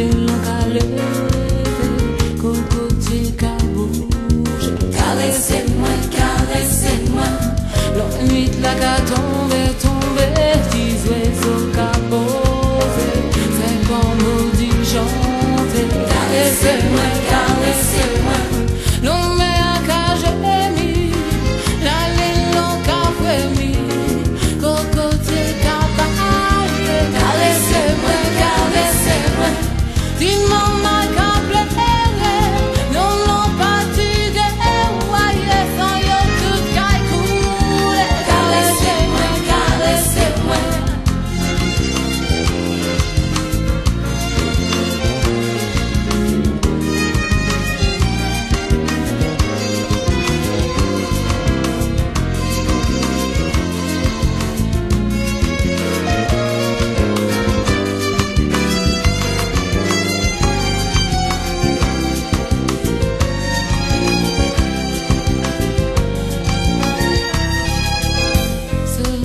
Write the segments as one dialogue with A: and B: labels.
A: d'une locale.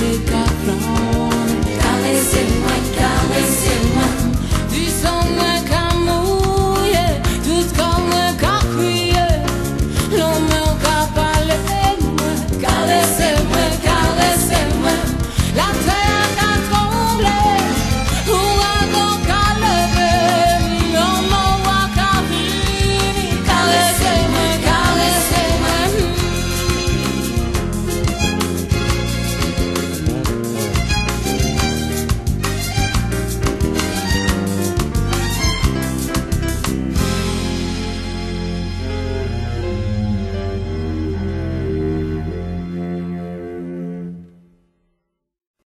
A: music